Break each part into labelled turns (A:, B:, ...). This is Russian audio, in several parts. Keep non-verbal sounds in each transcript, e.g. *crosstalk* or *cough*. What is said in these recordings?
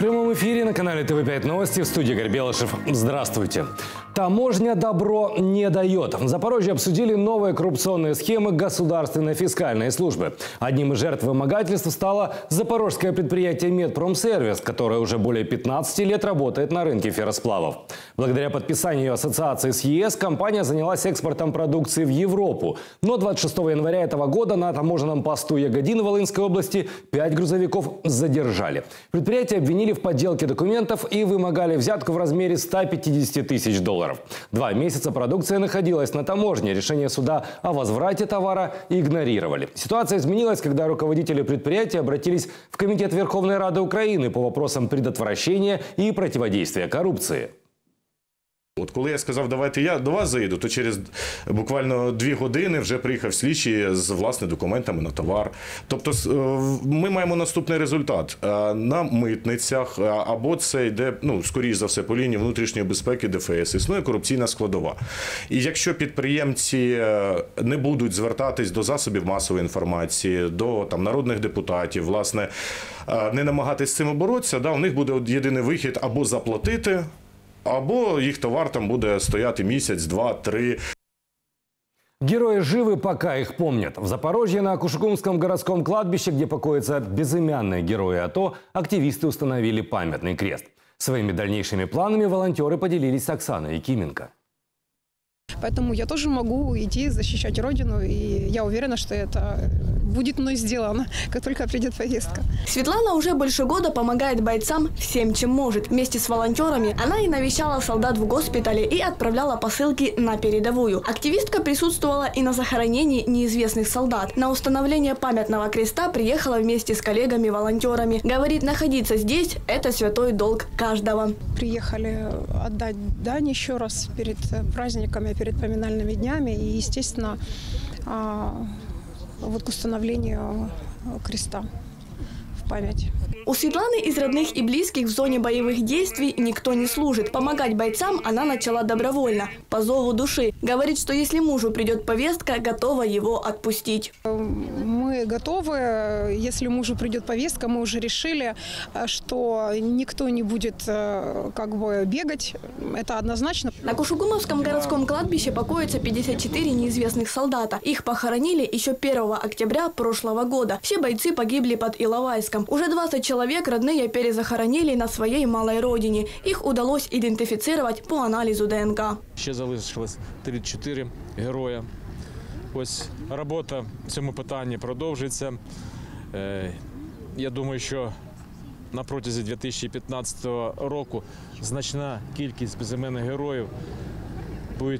A: прямом эфире на канале ТВ5 Новости в студии Игорь Белышев. Здравствуйте. Таможня добро не дает. В Запорожье обсудили новые коррупционные схемы государственной фискальной службы. Одним из жертв вымогательства стало запорожское предприятие «Медпромсервис», которое уже более 15 лет работает на рынке ферросплавов. Благодаря подписанию ассоциации с ЕС компания занялась экспортом продукции в Европу. Но 26 января этого года на таможенном посту Ягодин Волынской области пять грузовиков задержали. Предприятие обвинили в подделке документов и вымогали взятку в размере 150 тысяч долларов. Два месяца продукция находилась на таможне. Решение суда о возврате товара игнорировали. Ситуация изменилась, когда руководители предприятия обратились в Комитет Верховной Рады Украины по вопросам предотвращения и противодействия коррупции.
B: От коли я сказав, давайте я до вас заїду, то через буквально дві години вже приїхав слідчий з власне документами на товар. Тобто е, ми маємо наступний результат. Е, На митницях е, або це йде, ну, скоріш за все, по лінії внутрішньої безпеки ДФС, існує корупційна складова. І якщо підприємці не будуть звертатись до засобів масової інформації, до там, народних депутатів, власне, не намагатись з цим боротися, да, у них буде єдиний вихід або заплатити. Або їх товар там буде стояти місяць, два, три.
A: Герои живы, пока их помнят. В Запорожье на Кушугумском городском кладбище, где покоятся безымянные герои АТО, активисты установили памятный крест. Своими дальнейшими планами волонтеры поделились с Оксаной Якименко.
C: Поэтому я тоже могу идти защищать Родину, и я уверена, что это будет мной сделано, *laughs* как только придет повестка.
D: Светлана уже больше года помогает бойцам всем, чем может. Вместе с волонтерами она и навещала солдат в госпитале и отправляла посылки на передовую. Активистка присутствовала и на захоронении неизвестных солдат. На установление памятного креста приехала вместе с коллегами-волонтерами. Говорит, находиться здесь – это святой долг каждого.
C: Приехали отдать дань еще раз перед праздниками, перед поминальными днями, и, естественно, а, вот к установлению креста в память.
D: У Светланы из родных и близких в зоне боевых действий никто не служит. Помогать бойцам она начала добровольно, по зову души. Говорит, что если мужу придет повестка, готова его отпустить.
C: Мы готовы, если мужу придет повестка, мы уже решили, э, что никто не будет э, как бы бегать, это однозначно.
D: На Кушугумовском городском кладбище покоятся 54 неизвестных солдата. Их похоронили еще 1 октября прошлого года. Все бойцы погибли под Иловайском. Уже 20 человек родные перезахоронили на своей малой родине. Их удалось идентифицировать по анализу ДНК.
E: Ще залишилось 34 героя. Ось робота в цьому питанні продовжується. Е, Я думаю, що на протязі 2015 року значна кількість безіменних героїв буде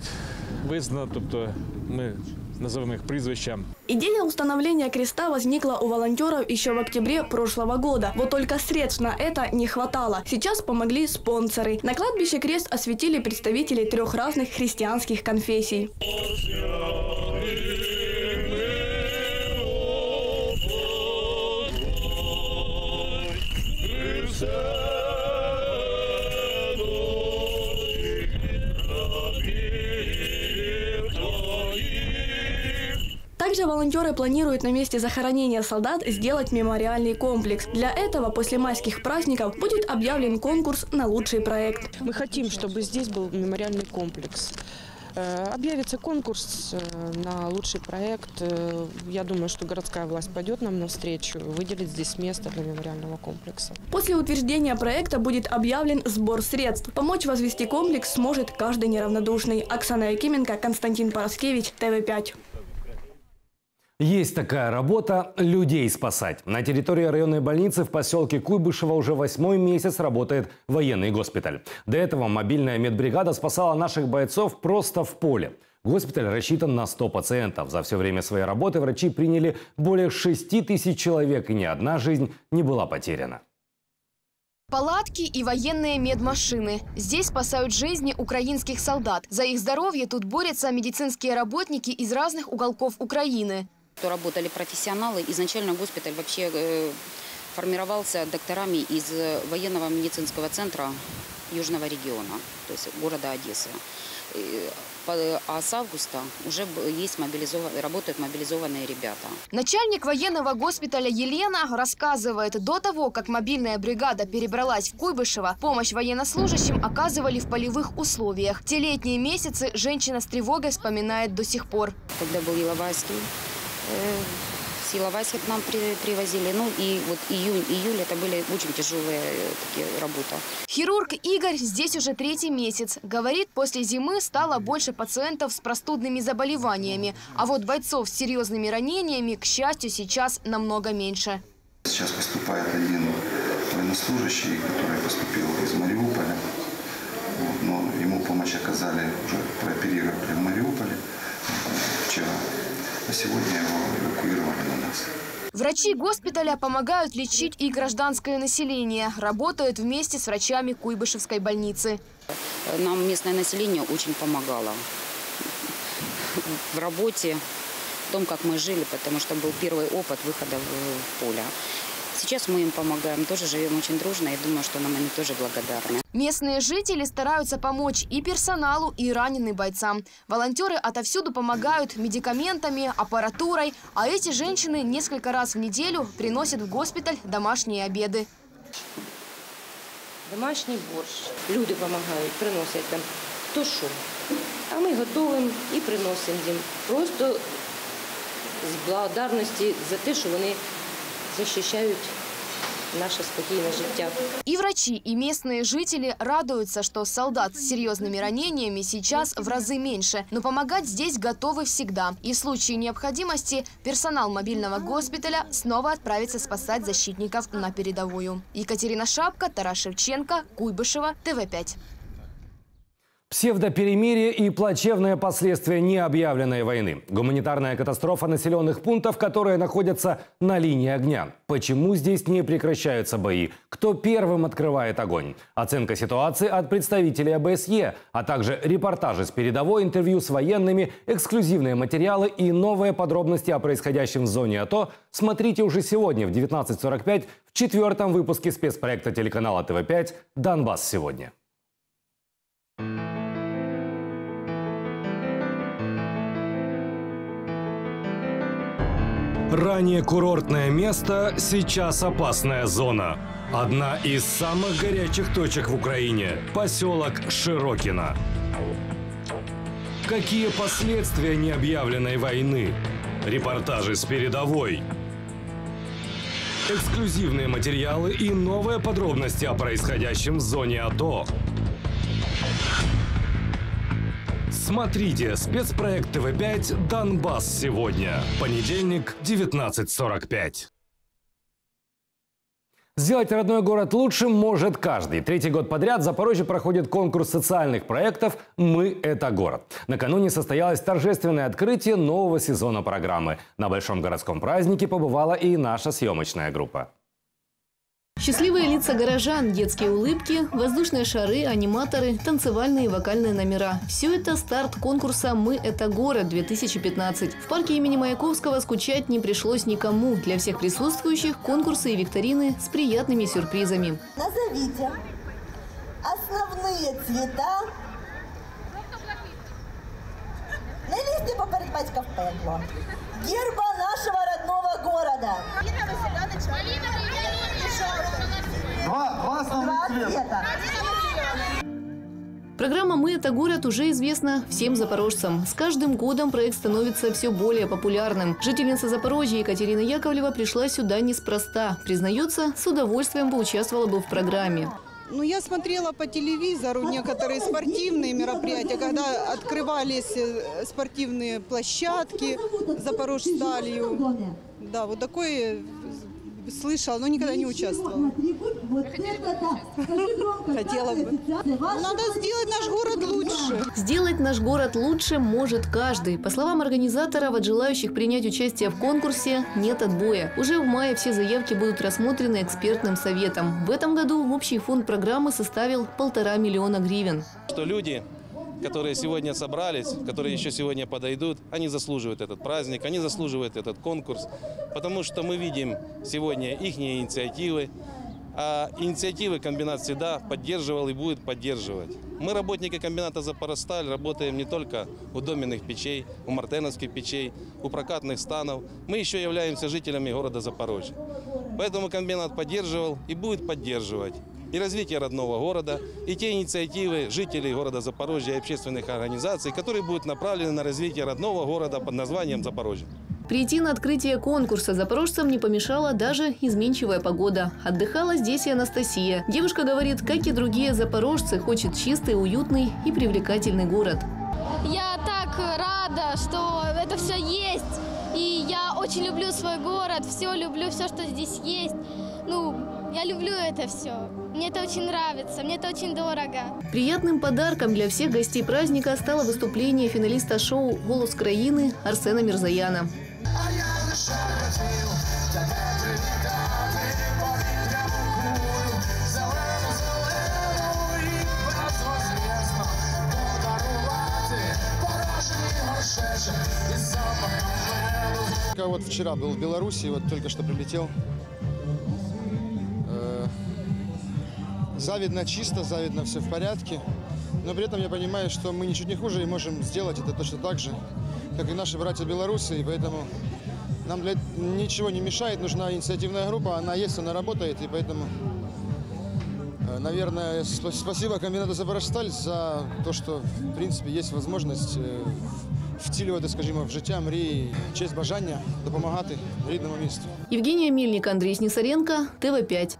E: визнана, тобто ми називаємо їх прізвища.
D: Идея установления креста возникла у волонтеров еще в октябре прошлого года. Вот только средств на это не хватало. Сейчас помогли спонсоры. На кладбище крест осветили представители трех разных христианских конфессий. Также волонтеры планируют на месте захоронения солдат сделать мемориальный комплекс. Для этого после майских праздников будет объявлен конкурс на лучший проект.
F: Мы хотим, чтобы здесь был мемориальный комплекс. Э, Объявится конкурс э, на лучший проект. Э, Я думаю, что городская власть пойдет нам навстречу, выделит здесь место для мемориального комплекса.
D: После утверждения проекта будет объявлен сбор средств. Помочь возвести комплекс сможет каждый неравнодушный. Оксана Якименко, Константин Пороскевич, ТВ5.
A: Есть такая работа – людей спасать. На территории районной больницы в поселке Куйбышево уже восьмой месяц работает военный госпиталь. До этого мобильная медбригада спасала наших бойцов просто в поле. Госпиталь рассчитан на 100 пациентов. За все время своей работы врачи приняли более 6 тысяч человек, и ни одна жизнь не была потеряна.
G: Палатки и военные медмашины. Здесь спасают жизни украинских солдат. За их здоровье тут борются медицинские работники из разных уголков Украины.
H: То работали профессионалы. Изначально госпиталь вообще э, формировался докторами из э, военного медицинского центра Южного региона, то есть города Одессы. А с августа уже есть мобилизов- работают мобилизованные ребята.
G: Начальник военного госпиталя Елена рассказывает, до того, как мобильная бригада перебралась в Куйбышево, помощь военнослужащим оказывали в полевых условиях. Те летние месяцы женщина с тревогой вспоминает до сих пор.
H: Когда был Иловайский, с Иловайска к нам при- привозили. Ну и вот июнь, июль это были очень тяжелые э, такие работы.
G: Хирург Игорь здесь уже третий месяц. Говорит, после зимы стало больше пациентов с простудными заболеваниями. А вот бойцов с серьезными ранениями, к счастью, сейчас намного меньше.
I: Сейчас поступает один военнослужащий, который поступил из Мариуполя. Вот, но ему помощь оказали, уже прооперировали в Мариуполе э, вчера. А сегодня его эвакуировали на нас.
G: Врачи госпиталя помогают лечить и гражданское население. Работают вместе с врачами Куйбышевской больницы.
H: Нам местное население очень помогало в работе, в том, как мы жили, потому что был первый опыт выхода в поле. Сейчас мы им помогаем, тоже живем очень дружно, и думаю, что нам они тоже благодарны.
G: Местные жители стараются помочь и персоналу, и раненым бойцам. Волонтеры отовсюду помогают медикаментами, аппаратурой, а эти женщины несколько раз в неделю приносят в госпиталь домашние обеды.
J: Домашній борщ. Люди допомагають, приносять там хто що. А ми готуємо і приносимо їм. Просто з благодарності за те, що вони захищають наше спокійне життя.
G: И врачи, и местные жители радуются, что солдат с серьезными ранениями сейчас в разы меньше. Но помогать здесь готовы всегда. И в случае необходимости персонал мобильного госпиталя снова отправится спасать защитников на передовую. Екатерина Шапка, Тарас Шевченко, Куйбышева, ТВ5.
A: Псевдоперемирие и плачевные последствия необъявленной войны. Гуманитарная катастрофа населенных пунктов, которые находятся на линии огня. Почему здесь не прекращаются бои? Кто первым открывает огонь? Оценка ситуации от представителей ОБСЕ, а также репортажи с передовой, интервью с военными, эксклюзивные материалы и новые подробности о происходящем в зоне АТО смотрите уже сегодня в 19.45 в четвертом выпуске спецпроекта телеканала ТВ5 «Донбасс сегодня». Ранее курортное место, сейчас опасная зона. Одна из самых горячих точек в Украине – поселок Широкино. Какие последствия необъявленной войны? Репортажи с передовой. Эксклюзивные материалы и новые подробности о происходящем в зоне АТО. Смотрите спецпроект ТВ5 «Донбасс сегодня». Понедельник, 19.45. Сделать родной город лучше может каждый. Третий год подряд в Запорожье проходит конкурс социальных проектов «Мы – это город». Накануне состоялось торжественное открытие нового сезона программы. На большом городском празднике побывала и наша съемочная группа.
K: Счастливые лица горожан, детские улыбки, воздушные шары, аниматоры, танцевальные и вокальные номера. Все это старт конкурса «Мы – это город-2015». В парке имени Маяковского скучать не пришлось никому. Для всех присутствующих конкурсы и викторины с приятными сюрпризами.
L: Назовите основные цвета. Не лізьте поперед батька в пекло. Герба нашего родного города.
M: Два, два основных цвета.
K: Программа «Мы – это город» уже известна всем запорожцам. С каждым годом проект становится все более популярным. Жительница Запорожья Екатерина Яковлева пришла сюда неспроста. Признается, с удовольствием поучаствовала бы в программе.
N: Ну, я смотрела по телевизору некоторые спортивные мероприятия, когда открывались э, спортивные площадки Запорожсталью. Да, вот такое слышала, но никогда не участвовала. Хотела бы. Надо сделать наш город лучше.
K: Сделать наш город лучше может каждый. По словам организаторов, от желающих принять участие в конкурсе нет отбоя. Уже в мае все заявки будут рассмотрены экспертным советом. В этом году общий фонд программы составил полтора миллиона гривен.
O: Что люди, которые сегодня собрались, которые еще сегодня подойдут, они заслуживают этот праздник, они заслуживают этот конкурс, потому что мы видим сегодня их инициативы, А инициативы комбинат всегда поддерживал и будет поддерживать. Мы, работники комбината «Запоросталь», работаем не только у доменных печей, у мартеновских печей, у прокатных станов. Мы еще являемся жителями города Запорожья. Поэтому комбинат поддерживал и будет поддерживать и развитие родного города, и те инициативы жителей города Запорожья и общественных организаций, которые будут направлены на развитие родного города под названием Запорожье.
K: Прийти на открытие конкурса запорожцам не помешала даже изменчивая погода. Отдыхала здесь и Анастасия. Девушка говорит, как и другие запорожцы, хочет чистый, уютный и привлекательный город.
P: Я так рада, что это все есть. И я очень люблю свой город, все люблю, все, что здесь есть. Ну, я люблю это все. Мне это очень нравится, мне это очень дорого.
K: Приятным подарком для всех гостей праздника стало выступление финалиста шоу «Голос краины» Арсена Мирзаяна.
Q: Я вот вчера был в Беларуси, вот только что прилетел. Завидно чисто, завидно все в порядке. Но при этом я понимаю, что мы ничуть не хуже и можем сделать это точно так же, как и наши братья белорусы. И поэтому нам для этого ничего не мешает. Нужна инициативная группа, она есть, она работает. И поэтому, э, наверное, спа- спасибо комбинату «Запорожсталь» за то, что, в принципе, есть возможность е, втілювати, скажімо, в життя мрії, честь бажання допомагати рідному місту.
K: Евгения Мельник, Андрей Снисаренко, ТВ5.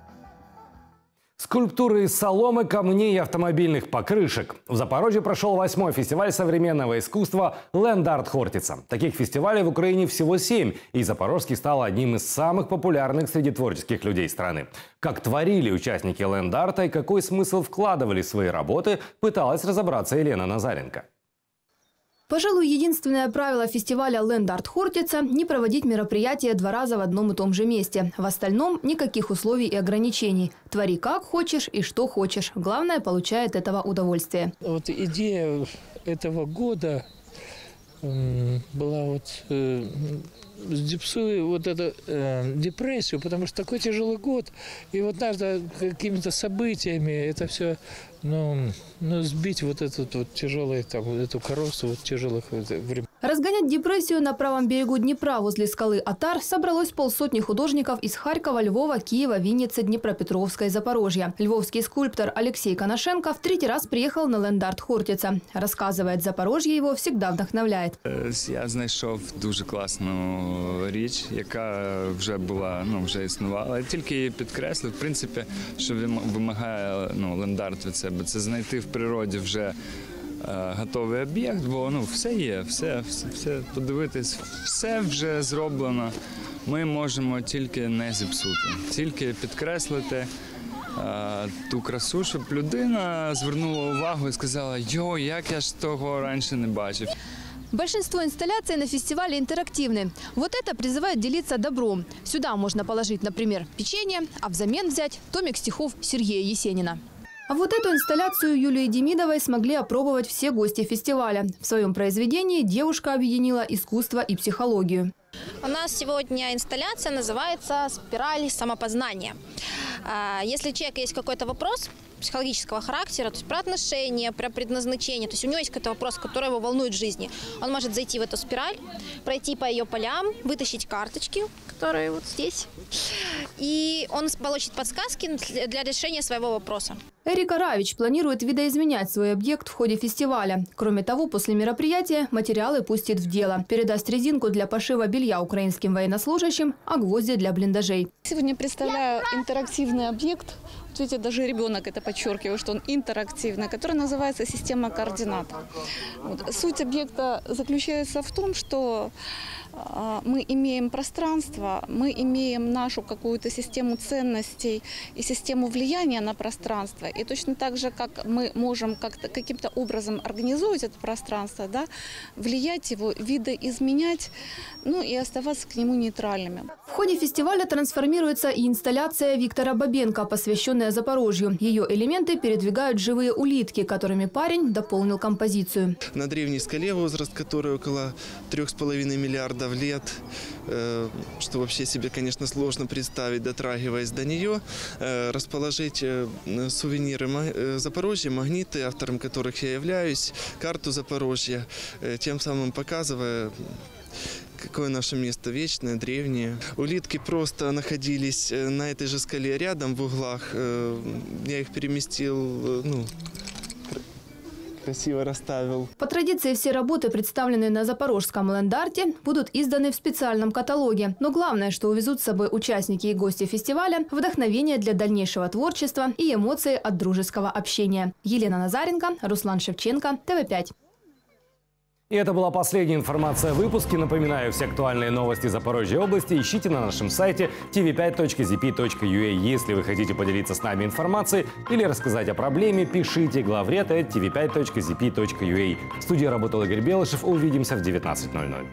A: Скульптуры из соломы, камней и автомобильных покрышек. В Запорожье прошел восьмой фестиваль современного искусства «Ленд Арт Хортица». Таких фестивалей в Украине всего семь, и Запорожский стал одним из самых популярных среди творческих людей страны. Как творили участники «Ленд Арта» и какой смысл вкладывали в свои работы, пыталась разобраться Елена Назаренко.
R: Пожалуй, единственное правило фестиваля Land Art Хортица – не проводить мероприятия два раза в одном и том же месте. В остальном – никаких условий и ограничений. Твори как хочешь и что хочешь. Главное – получай от этого удовольствие.
S: Вот идея этого года была вот э, сдипсую вот эту э, депрессию, потому что такой тяжелый год, и вот надо какими-то событиями это все, ну, ну сбить вот этот вот тяжелый там эту коррозу вот тяжелых вот времен.
R: Разгонять депрессию на правом берегу Днепра возле скалы Атар собралось полсотни художников из Харькова, Львова, Киева, Винницы, Днепропетровска и Запорожья. Львовский скульптор Алексей Коношенко в третий раз приехал на лендарт Хортица. Рассказывает, Запорожье его всегда вдохновляет.
T: Е, Я знайшов дуже класну річ, яка вже була, ну вже існувала. Я тільки її підкреслив. В принципі, що вим- вимагає ну, лендарт від себе, це знайти в природі вже е, готовий об'єкт, бо ну все є, все, все, все подивитись, все вже зроблено. Ми можемо тільки не зіпсути, тільки підкреслити. е, Ту красу, щоб людина звернула увагу і сказала: Йо, як я ж того раніше не бачив.
R: Большинство инсталляций на фестивале интерактивны. Вот это призывает делиться добром. Сюда можно положить, например, печенье, а взамен взять томик стихов Сергея Есенина. А вот эту инсталляцию Юлии Демидовой смогли опробовать все гости фестиваля. В своем произведении девушка объединила искусство и психологию.
U: У нас сегодня инсталляция называется «Спираль самопознания». А, Если у человека есть какой-то вопрос психологического характера, то есть про отношения, про предназначение, то есть у него есть какой-то вопрос, который его волнует в жизни, он может зайти в эту спираль, пройти по ее полям, вытащить карточки, которые вот здесь, и он получит подсказки для- решения своего вопроса.
R: Эрика Равич планирует видоизменять свой объект в ходе фестиваля. Кроме того, после мероприятия материалы пустит в дело. Передаст резинку для пошива белья украинским военнослужащим, а гвозди для блиндажей.
V: Сегодня представляю интерактивный объект. Видите, даже ребенок это подчеркивает, что он интерактивный, который называется система координат. Вот. Суть объекта заключается в том, что мы имеем пространство, мы имеем нашу какую-то систему ценностей и систему влияния на пространство. И точно так же, как мы можем как-то, каким-то образом организовывать это пространство, да, влиять его, видоизменять, ну и оставаться к нему нейтральными.
R: В ходе фестиваля трансформируется и инсталляция Виктора Бабенко, посвященная посвященная Запорожью. Ее элементы передвигают живые улитки, которыми парень дополнил композицию.
W: На древней скале, возраст которой около 3,5 миллиардов лет, э, что вообще себе, конечно, сложно представить, дотрагиваясь до нее, э, расположить э, сувениры Запорожья, магниты, автором которых я являюсь, карту Запорожья, тем самым показывая какое наше место вечное, древнее. Улитки просто находились на этой же скале рядом в углах. Я их переместил, ну, красиво расставил.
R: По традиции все работы, представленные на запорожском лендарте, будут изданы в специальном каталоге. Но главное, что увезут с собой участники и гости фестиваля – вдохновение для дальнейшего творчества и эмоции от дружеского общения. Елена Назаренко, Руслан Шевченко, ТВ5.
A: И это была последняя информация в выпуске. Напоминаю, все актуальные новости Запорожьей области ищите на нашем сайте tv5.zp.ua. Если вы хотите поделиться с нами информацией или рассказать о проблеме, пишите главред.tv5.zp.ua. В студии работал Игорь Белышев. Увидимся в 19.00.